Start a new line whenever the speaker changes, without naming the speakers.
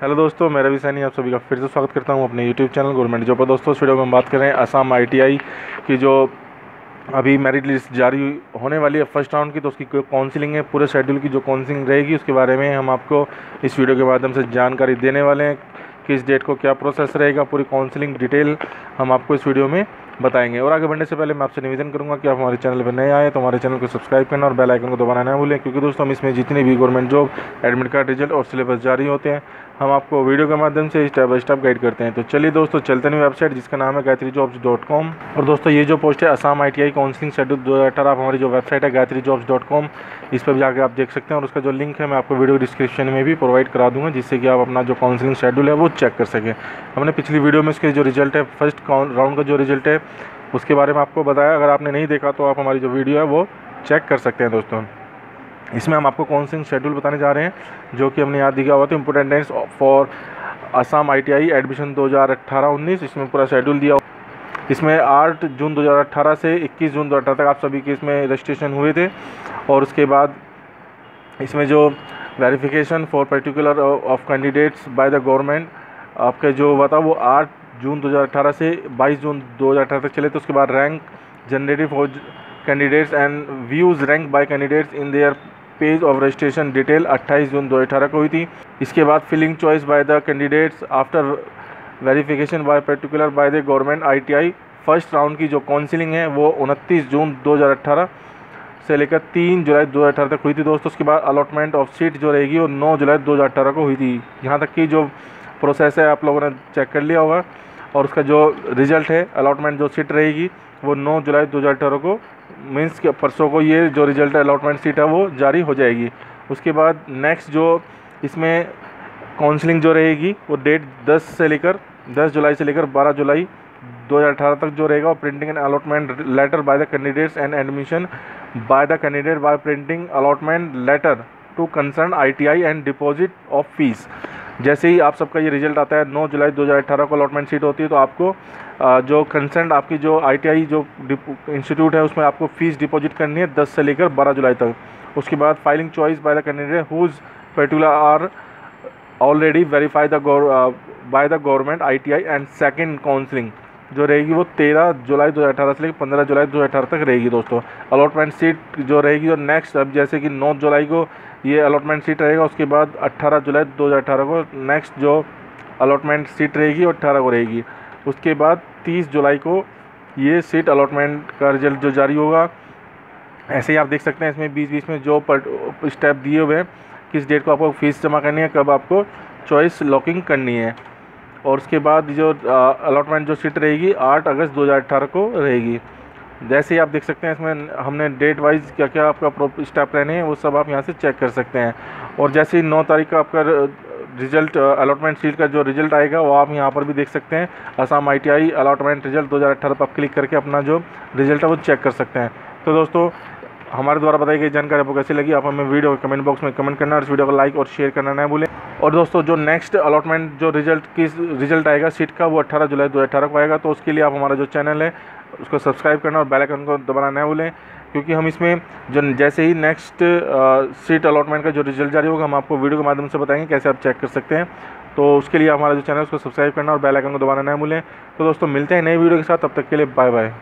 Hello दोस्तों मैं रवि सैनी आप सभी का फिर से स्वागत करता हूँ अपने यूट्यूब चैनल गवर्नमेंट जॉब पर। दोस्तों, इस वीडियो में हम बात कर रहे हैं असम आईटीआई की जो अभी मेरिट लिस्ट जारी होने वाली है फ़र्स्ट राउंड की तो उसकी काउंसिलिंग है, पूरे शेड्यूल की जो काउंसिलिंग रहेगी, उसके बारे में हम आपको इस वीडियो के माध्यम से जानकारी देने वाले हैं, किस डेट को क्या प्रोसेस रहेगा, पूरी काउंसलिंग डिटेल हम आपको इस वीडियो में बताएँगे। और आगे बढ़ने से पहले मैं आपसे निवेदन करूँगा कि आप हमारे चैनल पर नए आए तो हमारे चैनल को सब्सक्राइब करना और बेल आइकन को दबाना ना भूलें, क्योंकि दोस्तों, हम इसमें जितनी भी government job admit card result और सिलेबस जारी होते हैं हम आपको वीडियो के माध्यम से स्टेप बाय स्टेप गाइड करते हैं। तो चलिए दोस्तों, चलते हैं वेबसाइट जिसका नाम है गायत्री जॉब्स डॉट कॉम और दोस्तों, ये जो पोस्ट है Assam I T I counselling schedule दो हज़ार अठारह, आप हमारी जो वेबसाइट है गायत्री जॉब्स डॉट कॉम इस पर जाकर आप देख सकते हैं। और उसका जो लिंक है, मैं आपको वीडियो डिस्क्रिप्शन में भी प्रोवाइड करा दूँगा, जिससे कि आप अपना जो काउंसलिंग शेड्यूल है, वो चेक कर सकें। हमने पिछली वीडियो में इसके जो रिज़ल्ट है फ़र्स्ट राउंड का जो रिज़ल्ट है, उसके बारे में आपको बताया। अगर आपने नहीं देखा तो आप हमारी जो वीडियो है, वो चेक कर सकते हैं दोस्तों। इसमें हम आपको काउंसलिंग शेड्यूल बताने जा रहे हैं, जो कि हमने याद दिया हुआ था important for Assam I T I admission दो हज़ार अट्ठारह उन्नीस, इसमें पूरा शेड्यूल दिया इसमें आठ जून 2018 से 21 जून 2018 तक आप सभी के इसमें रजिस्ट्रेशन हुए थे। और उसके बाद इसमें जो verification for particular of candidates by the government आपका जो हुआ था, वो आठ जून 2018 से 22 जून 2018 तक चले तो उसके बाद rank generative for candidates and views rank by candidates in their page of registration detail 28 जून 2018 को हुई थी। इसके बाद filling choice by the candidates after verification by particular by the government ITI first round की जो काउंसिलिंग है, वो उनतीस जून 2018 से लेकर तीन जुलाई 2018 तक हुई थी दोस्तों। उसके बाद अलॉटमेंट ऑफ़ सीट जो रहेगी वो 9 जुलाई 2018 को हुई थी। यहाँ तक की जो प्रोसेस है, आप लोगों ने चेक कर लिया होगा। और उसका जो रिज़ल्ट है अलॉटमेंट जो सीट रहेगी, वो 9 जुलाई 2018 को मीन्स के परसों को ये जो रिज़ल्ट अलॉटमेंट सीट है वो जारी हो जाएगी। उसके बाद नेक्स्ट जो इसमें काउंसलिंग जो रहेगी, वो डेट 10 से लेकर 10 जुलाई से लेकर 12 जुलाई 2018 तक जो रहेगा printing and allotment letter by the candidates and admission by the candidate by printing allotment letter to concern ITI and deposit of fees जैसे ही आप सबका ये रिज़ल्ट आता है 9 जुलाई 2018 को अलॉटमेंट सीट होती है तो आपको जो कंसेंट आपकी जो आईटीआई जो इंस्टीट्यूट है, उसमें आपको फ़ीस डिपॉजिट करनी है 10 से लेकर 12 जुलाई तक। उसके बाद filing choice by the candidate whose particular are already verified by the government ITI and second counselling जो रहेगी वो 13 जुलाई 2018 से लेकर 15 जुलाई 2018 तक रहेगी दोस्तों। अलॉटमेंट सीट जो रहेगी, जो नेक्स्ट अब जैसे कि 9 जुलाई को ये अलॉटमेंट सीट रहेगा, उसके बाद 18 जुलाई 2018 को नेक्स्ट जो अलॉटमेंट सीट रहेगी, वो अट्ठारह को रहेगी। उसके बाद 30 जुलाई को ये सीट अलॉटमेंट का रिज़ल्ट जो जारी होगा, ऐसे ही आप देख सकते हैं, इसमें बीच बीच में जो स्टेप दिए हुए हैं, किस डेट को आपको फ़ीस जमा करनी है, कब आपको चॉइस लॉकिंग करनी है। और उसके बाद जो अलॉटमेंट जो सीट रहेगी, आठ अगस्त 2018 को रहेगी। जैसे ही आप देख सकते हैं इसमें हमने डेट वाइज क्या क्या आपका स्टेप रहने हैं, वो सब आप यहाँ से चेक कर सकते हैं। और जैसे ही नौ तारीख का आपका रिज़ल्ट अलॉटमेंट सीट का जो रिज़ल्ट आएगा, वो आप यहाँ पर भी देख सकते हैं। Assam I T I allotment result दो हज़ार अट्ठारह पर आप क्लिक करके अपना जो रिज़ल्ट है, वो चेक कर सकते हैं। तो दोस्तों, हमारे द्वारा बताई गई जानकारी आपको कैसी लगी, आप हमें वीडियो कमेंट बॉक्स में कमेंट करना और इस वीडियो को लाइक और शेयर करना ना भूलें। और दोस्तों, जो नेक्स्ट अलॉटमेंट जो रिज़ल्ट किस रिज़ल्ट आएगा सीट का, वो 18 जुलाई 2018 को आएगा। तो उसके लिए आप हमारा जो चैनल है उसको सब्सक्राइब करना और बेल आइकन को दबाना ना भूलें, क्योंकि हम इसमें जो जैसे ही नेक्स्ट सीट अलॉटमेंट का जो रिज़ल्ट जारी होगा, हम आपको वीडियो के माध्यम से बताएँगे कैसे आप चेक कर सकते हैं। तो उसके लिए हमारा जो चैनल है, उसको सब्सक्राइब करना और बेल आइकन को दबाना ना भूलें। तो दोस्तों, मिलते हैं नई वीडियो के साथ, तब तक के लिए बाय बाय